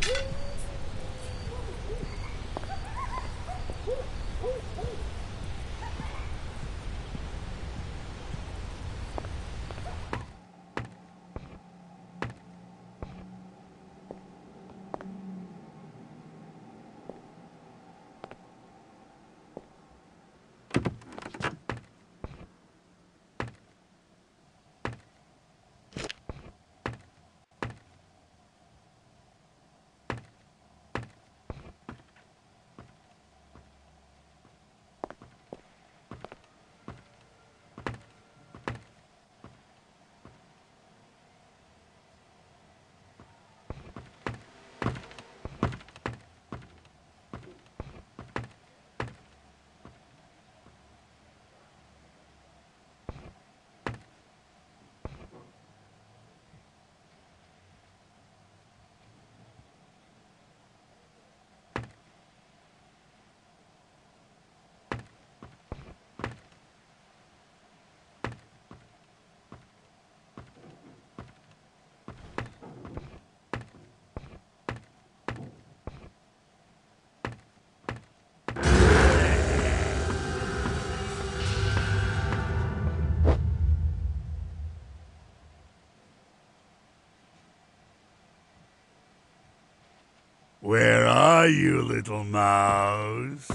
Woohoo! Where are you, little mouse?